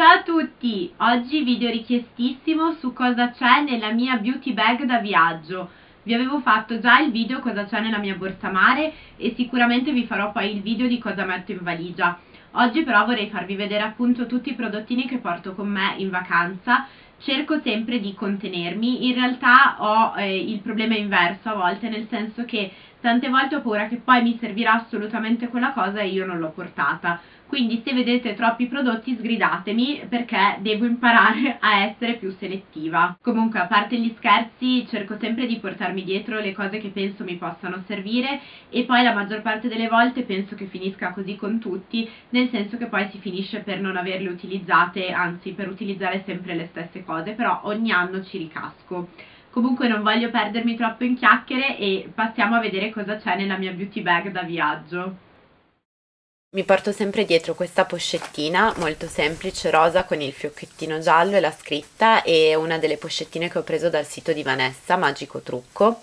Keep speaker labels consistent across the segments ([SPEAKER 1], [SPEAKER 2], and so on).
[SPEAKER 1] Ciao a tutti! Oggi video richiestissimo su cosa c'è nella mia beauty bag da viaggio. Vi avevo fatto già il video cosa c'è nella mia borsa mare e sicuramente vi farò poi il video di cosa metto in valigia. Oggi però vorrei farvi vedere appunto tutti i prodottini che porto con me in vacanza cerco sempre di contenermi, in realtà ho eh, il problema inverso a volte, nel senso che tante volte ho paura che poi mi servirà assolutamente quella cosa e io non l'ho portata. Quindi se vedete troppi prodotti sgridatemi perché devo imparare a essere più selettiva. Comunque a parte gli scherzi cerco sempre di portarmi dietro le cose che penso mi possano servire e poi la maggior parte delle volte penso che finisca così con tutti, nel senso che poi si finisce per non averle utilizzate, anzi per utilizzare sempre le stesse cose, però ogni anno ci ricasco. Comunque non voglio perdermi troppo in chiacchiere e passiamo a vedere cosa c'è nella mia beauty bag da viaggio.
[SPEAKER 2] Mi porto sempre dietro questa pochettina molto semplice, rosa con il fiocchettino giallo e la scritta e una delle pochettine che ho preso dal sito di Vanessa, Magico Trucco.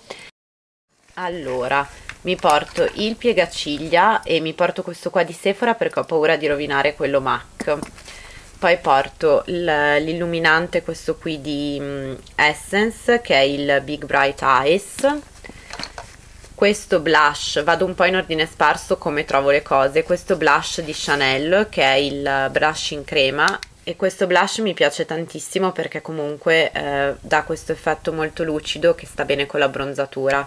[SPEAKER 2] Allora, mi porto il piegaciglia e mi porto questo qua di Sephora perché ho paura di rovinare quello MAC poi porto l'illuminante questo qui di mm, Essence che è il Big Bright Eyes. Questo blush, vado un po' in ordine sparso come trovo le cose, questo blush di Chanel che è il blush in crema. E questo blush mi piace tantissimo perché comunque eh, dà questo effetto molto lucido che sta bene con la bronzatura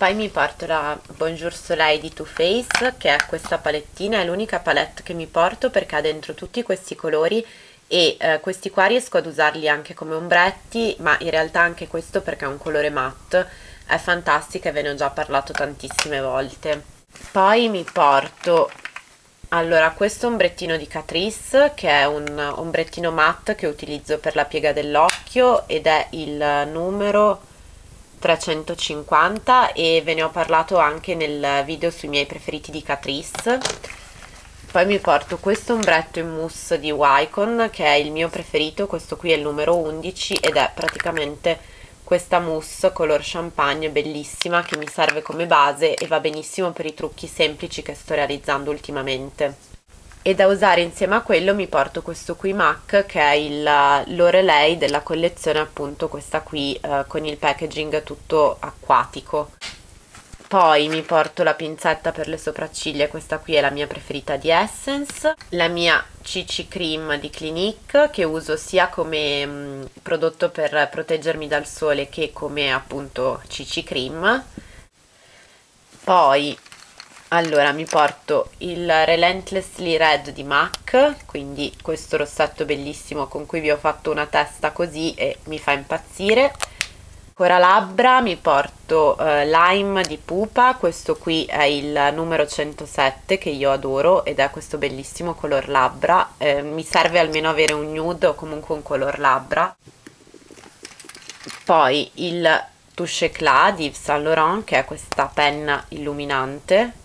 [SPEAKER 2] poi mi porto la Bonjour Soleil di Too Faced che è questa palettina, è l'unica palette che mi porto perché ha dentro tutti questi colori e eh, questi qua riesco ad usarli anche come ombretti ma in realtà anche questo perché è un colore matte è fantastica e ve ne ho già parlato tantissime volte. Poi mi porto allora questo ombrettino di Catrice che è un ombrettino matte che utilizzo per la piega dell'occhio ed è il numero 350 e ve ne ho parlato anche nel video sui miei preferiti di Catrice. Poi mi porto questo ombretto in mousse di Wycon che è il mio preferito, questo qui è il numero 11 ed è praticamente questa mousse color champagne bellissima che mi serve come base e va benissimo per i trucchi semplici che sto realizzando ultimamente e da usare insieme a quello mi porto questo qui MAC che è il Lorelei della collezione appunto questa qui eh, con il packaging tutto acquatico. Poi mi porto la pinzetta per le sopracciglia questa qui è la mia preferita di Essence. La mia CC Cream di Clinique che uso sia come mm, prodotto per proteggermi dal sole che come appunto CC Cream. Poi allora mi porto il Relentlessly Red di MAC quindi questo rossetto bellissimo con cui vi ho fatto una testa così e mi fa impazzire. Ora labbra mi porto uh, Lime di Pupa questo qui è il numero 107 che io adoro ed è questo bellissimo color labbra. Eh, mi serve almeno avere un nude o comunque un color labbra. Poi il Touche Eclat di Yves Saint Laurent che è questa penna illuminante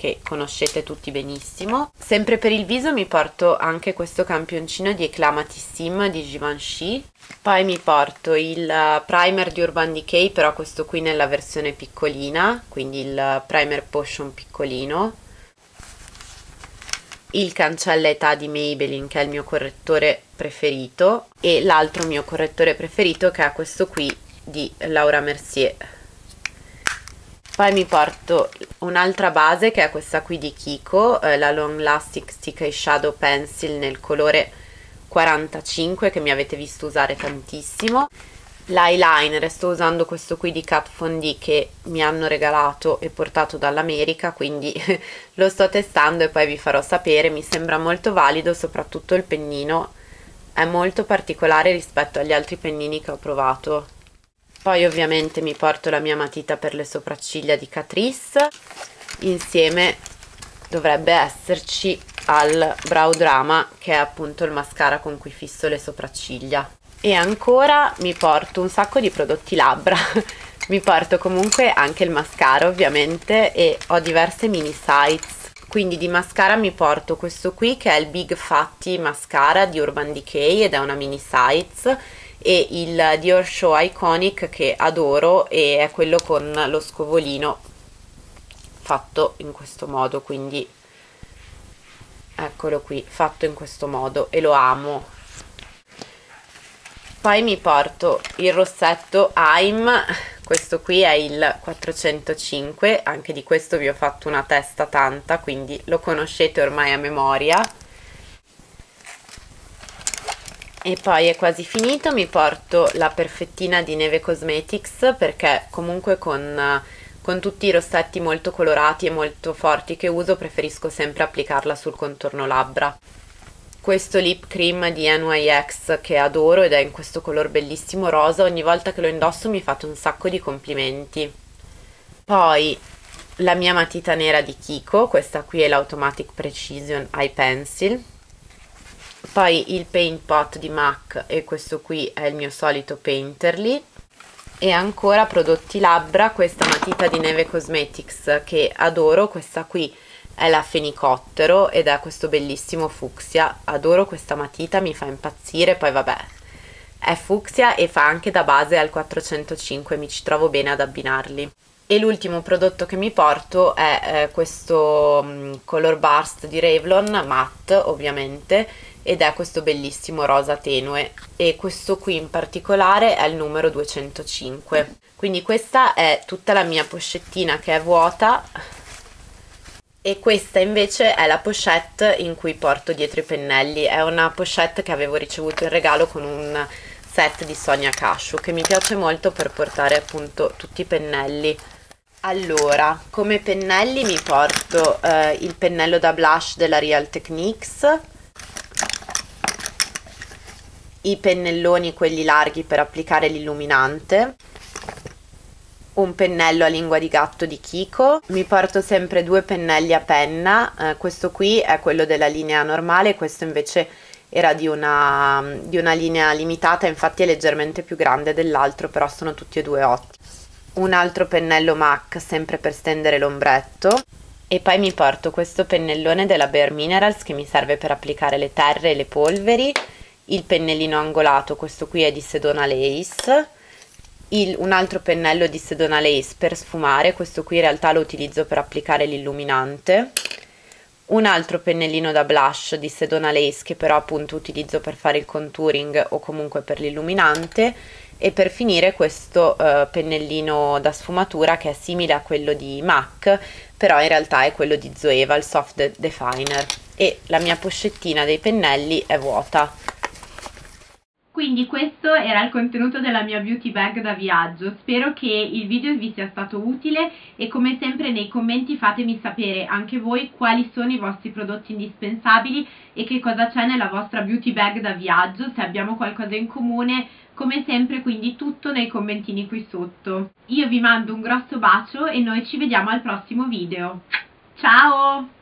[SPEAKER 2] che conoscete tutti benissimo. Sempre per il viso mi porto anche questo campioncino di Eclamatissime di Givenchy. Poi mi porto il primer di Urban Decay, però questo qui nella versione piccolina, quindi il primer potion piccolino. Il cancella età di Maybelline che è il mio correttore preferito e l'altro mio correttore preferito che è questo qui di Laura Mercier poi mi porto un'altra base che è questa qui di Kiko, eh, la Long Lasting Stick Shadow Pencil nel colore 45 che mi avete visto usare tantissimo. L'eyeliner, sto usando questo qui di Kat Von D che mi hanno regalato e portato dall'America, quindi lo sto testando e poi vi farò sapere, mi sembra molto valido, soprattutto il pennino è molto particolare rispetto agli altri pennini che ho provato poi ovviamente mi porto la mia matita per le sopracciglia di Catrice. Insieme dovrebbe esserci al Brow Drama che è appunto il mascara con cui fisso le sopracciglia. E ancora mi porto un sacco di prodotti labbra. Mi porto comunque anche il mascara ovviamente e ho diverse mini size quindi di mascara mi porto questo qui che è il Big Fatty Mascara di Urban Decay ed è una mini size e il Dior Show Iconic che adoro e è quello con lo scovolino fatto in questo modo quindi eccolo qui fatto in questo modo e lo amo. Poi mi porto il rossetto AIM questo qui è il 405 anche di questo vi ho fatto una testa tanta quindi lo conoscete ormai a memoria e poi è quasi finito mi porto la perfettina di Neve Cosmetics perché comunque con, con tutti i rossetti molto colorati e molto forti che uso preferisco sempre applicarla sul contorno labbra. Questo lip cream di NYX che adoro ed è in questo color bellissimo rosa ogni volta che lo indosso mi fate un sacco di complimenti. Poi la mia matita nera di Kiko questa qui è l'Automatic Precision Eye Pencil poi il paint pot di MAC e questo qui è il mio solito Painterly. E ancora prodotti labbra questa matita di Neve Cosmetics che adoro. Questa qui è la fenicottero ed è questo bellissimo fucsia. Adoro questa matita mi fa impazzire. Poi vabbè è fucsia e fa anche da base al 405 mi ci trovo bene ad abbinarli. E l'ultimo prodotto che mi porto è eh, questo um, color burst di Revlon matte ovviamente ed è questo bellissimo rosa tenue. E questo qui in particolare è il numero 205 quindi questa è tutta la mia pochettina che è vuota. E questa invece è la pochette in cui porto dietro i pennelli. È una pochette che avevo ricevuto in regalo con un set di Sonia Cashew che mi piace molto per portare appunto tutti i pennelli. Allora come pennelli mi porto eh, il pennello da blush della Real Techniques i pennelloni quelli larghi per applicare l'illuminante. Un pennello a lingua di gatto di Kiko. Mi porto sempre due pennelli a penna. Eh, questo qui è quello della linea normale questo invece era di una, di una linea limitata infatti è leggermente più grande dell'altro però sono tutti e due ottimi. Un altro pennello MAC sempre per stendere l'ombretto. E poi mi porto questo pennellone della Bare Minerals che mi serve per applicare le terre e le polveri il pennellino angolato, questo qui è di Sedona Lace, il, un altro pennello di Sedona Lace per sfumare, questo qui in realtà lo utilizzo per applicare l'illuminante, un altro pennellino da blush di Sedona Lace che però appunto utilizzo per fare il contouring o comunque per l'illuminante. E per finire questo uh, pennellino da sfumatura che è simile a quello di MAC però in realtà è quello di Zoeva, il Soft Definer. E la mia pochettina dei pennelli è vuota
[SPEAKER 1] quindi questo era il contenuto della mia beauty bag da viaggio, spero che il video vi sia stato utile e come sempre nei commenti fatemi sapere anche voi quali sono i vostri prodotti indispensabili e che cosa c'è nella vostra beauty bag da viaggio, se abbiamo qualcosa in comune, come sempre quindi tutto nei commentini qui sotto. Io vi mando un grosso bacio e noi ci vediamo al prossimo video. Ciao!